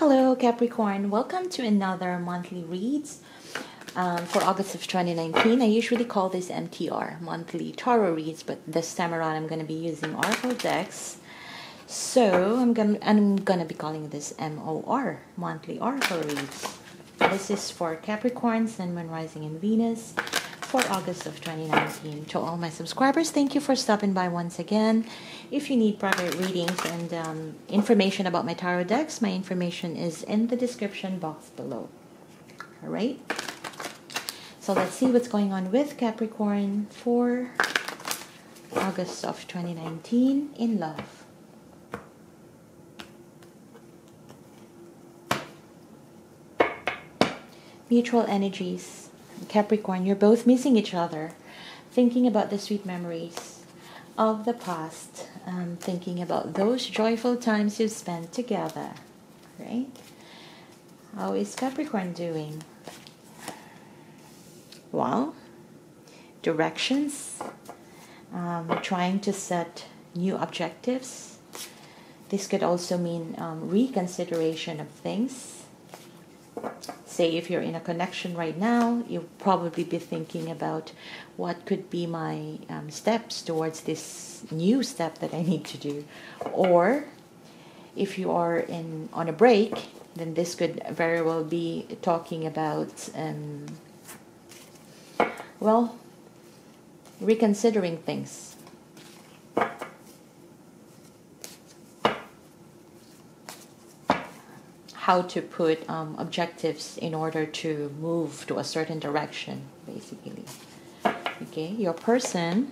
Hello, Capricorn. Welcome to another monthly reads um, for August of 2019. I usually call this MTR, monthly tarot reads, but this time around I'm going to be using Oracle decks. So I'm going I'm going to be calling this MOR, monthly Oracle reads. This is for Capricorn, Sun, Moon, Rising, and Venus for August of 2019. To all my subscribers, thank you for stopping by once again. If you need private readings and um, information about my tarot decks, my information is in the description box below. All right. So let's see what's going on with Capricorn for August of 2019 in love. Mutual energies. Capricorn, you're both missing each other, thinking about the sweet memories of the past, um, thinking about those joyful times you spent together, right? How is Capricorn doing? Well, directions, um, trying to set new objectives. This could also mean um, reconsideration of things say if you're in a connection right now, you'll probably be thinking about what could be my um, steps towards this new step that I need to do. Or if you are in on a break, then this could very well be talking about um, well reconsidering things how to put um, objectives in order to move to a certain direction, basically. Okay, your person,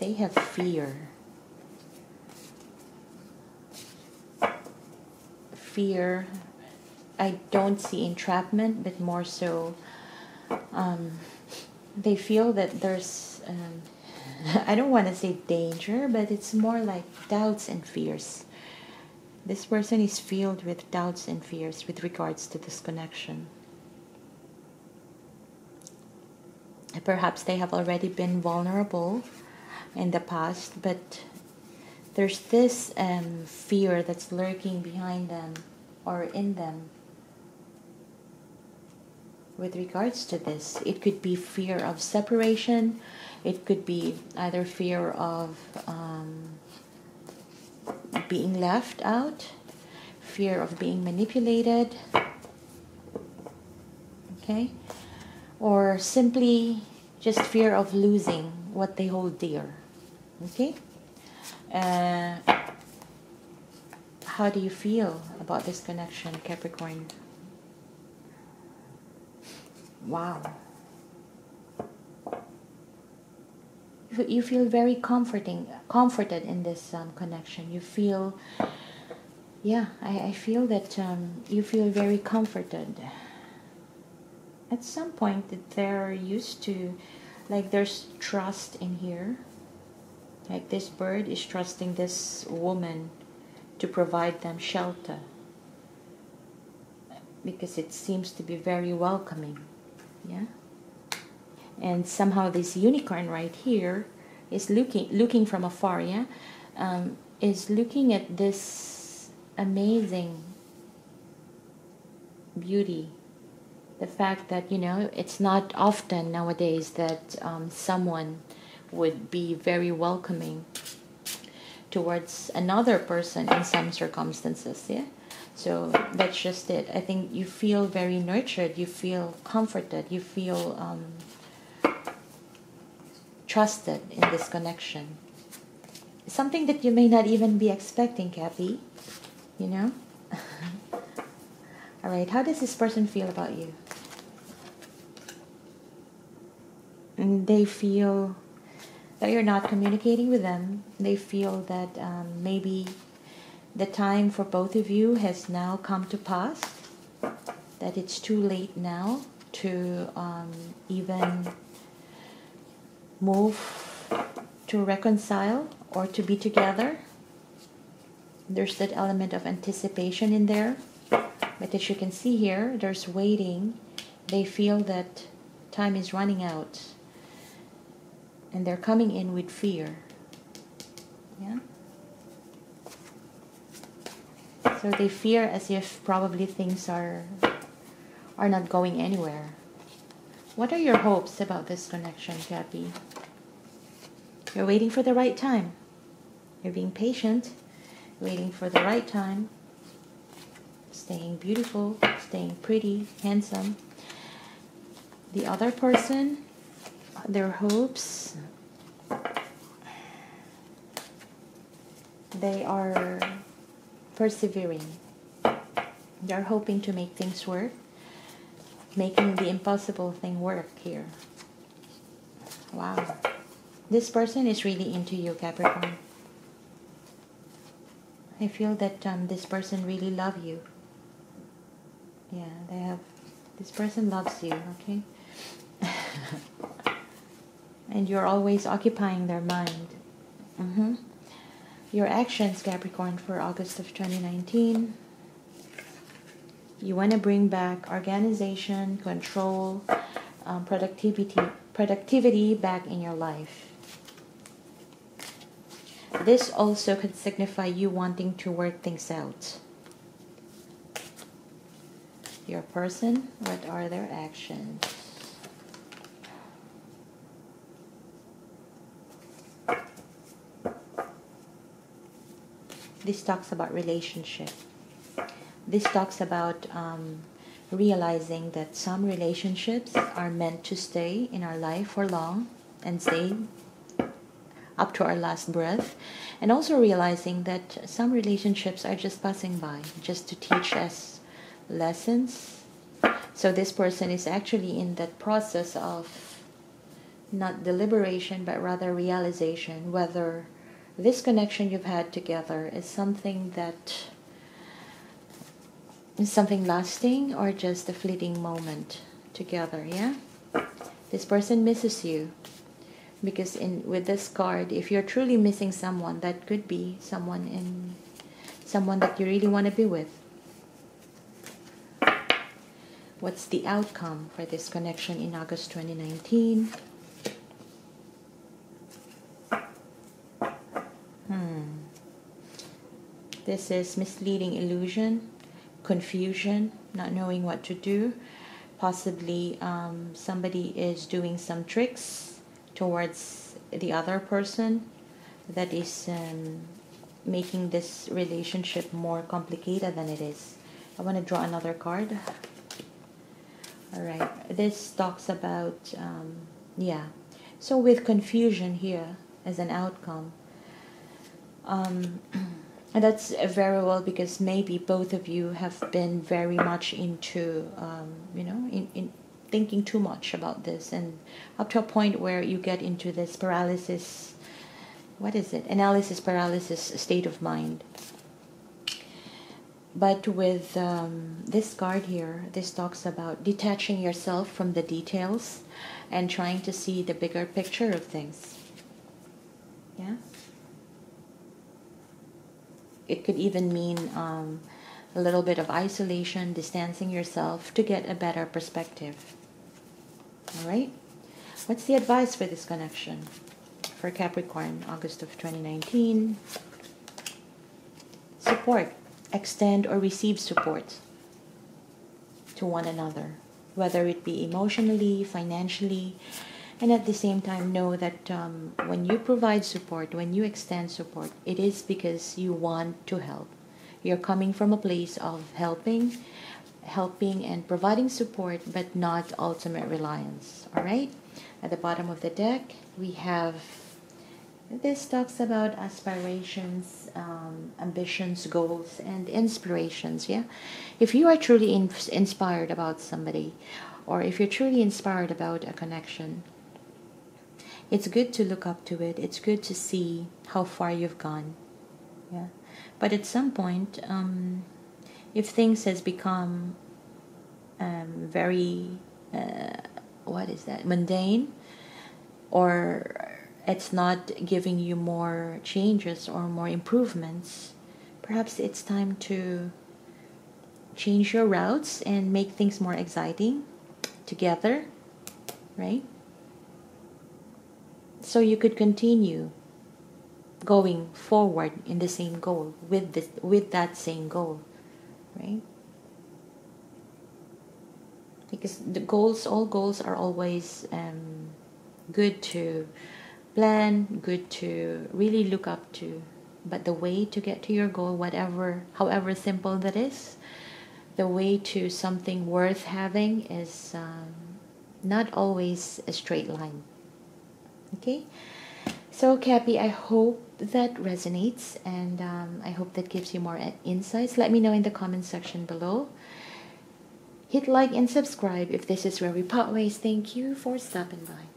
they have fear. Fear, I don't see entrapment, but more so, um, they feel that there's. Um, I don't want to say danger, but it's more like doubts and fears. This person is filled with doubts and fears with regards to this connection. Perhaps they have already been vulnerable in the past, but there's this um, fear that's lurking behind them or in them with regards to this. It could be fear of separation, it could be either fear of um, being left out, fear of being manipulated, okay, or simply just fear of losing what they hold dear, okay. Uh, how do you feel about this connection, Capricorn? Wow. You feel very comforting, comforted in this um, connection. You feel, yeah, I, I feel that um, you feel very comforted. At some point, that they're used to, like, there's trust in here. Like, this bird is trusting this woman to provide them shelter because it seems to be very welcoming. Yeah and somehow this unicorn right here is looking looking from afar yeah? Um, is looking at this amazing beauty. The fact that you know it's not often nowadays that um, someone would be very welcoming towards another person in some circumstances yeah? So that's just it. I think you feel very nurtured you feel comforted you feel um, trusted in this connection. Something that you may not even be expecting, Cappy. You know? All right, how does this person feel about you? And they feel that you're not communicating with them. They feel that um, maybe the time for both of you has now come to pass, that it's too late now to um, even move to reconcile or to be together. There's that element of anticipation in there. But as you can see here, there's waiting. They feel that time is running out. And they're coming in with fear. Yeah? So they fear as if probably things are are not going anywhere. What are your hopes about this connection, Cappy? You're waiting for the right time. You're being patient, waiting for the right time, staying beautiful, staying pretty, handsome. The other person, their hopes, they are persevering. They're hoping to make things work, making the impossible thing work here. Wow. This person is really into you, Capricorn. I feel that um, this person really love you. Yeah, they have. This person loves you. Okay. and you're always occupying their mind. Mm-hmm. Your actions, Capricorn, for August of 2019. You want to bring back organization, control, um, productivity, productivity back in your life. This also could signify you wanting to work things out. Your person, what are their actions? This talks about relationship. This talks about um, realizing that some relationships are meant to stay in our life for long and stay up to our last breath, and also realizing that some relationships are just passing by, just to teach us lessons. So this person is actually in that process of not deliberation, but rather realization whether this connection you've had together is something that is something lasting or just a fleeting moment together, yeah? This person misses you because in with this card if you're truly missing someone that could be someone in someone that you really want to be with. What's the outcome for this connection in August 2019 hmm. This is misleading illusion confusion not knowing what to do. Possibly um, somebody is doing some tricks towards the other person that is um, making this relationship more complicated than it is. I want to draw another card. All right, this talks about, um, yeah. So with confusion here as an outcome, um, that's very well because maybe both of you have been very much into, um, you know, in, in thinking too much about this and up to a point where you get into this paralysis what is it? Analysis paralysis state of mind. But with um, this card here this talks about detaching yourself from the details and trying to see the bigger picture of things. Yeah? It could even mean um, a little bit of isolation, distancing yourself to get a better perspective. All right? What's the advice for this connection? For Capricorn, August of 2019. Support. Extend or receive support to one another, whether it be emotionally, financially, and at the same time know that um, when you provide support, when you extend support, it is because you want to help. You're coming from a place of helping helping and providing support, but not ultimate reliance. All right. At the bottom of the deck, we have this talks about aspirations, um, ambitions, goals, and inspirations. Yeah. If you are truly in- inspired about somebody, or if you're truly inspired about a connection, it's good to look up to it. It's good to see how far you've gone. Yeah. But at some point, um, if things has become um, very uh, what is that mundane or it's not giving you more changes or more improvements perhaps it's time to change your routes and make things more exciting together right? So you could continue going forward in the same goal with this with that same goal right? Because the goals, all goals are always um, good to plan, good to really look up to. But the way to get to your goal, whatever, however simple that is, the way to something worth having is um, not always a straight line. Okay? So, Cappy, I hope that resonates and um, I hope that gives you more insights. Let me know in the comment section below. Hit like and subscribe if this is where we part ways. Thank you for stopping by.